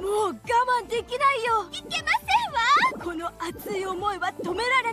もう我慢できないよ。いけませんわ。この熱い思いは止められ